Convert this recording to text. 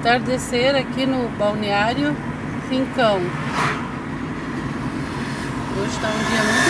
entardecer aqui no balneário Fincão. Hoje está um dia muito.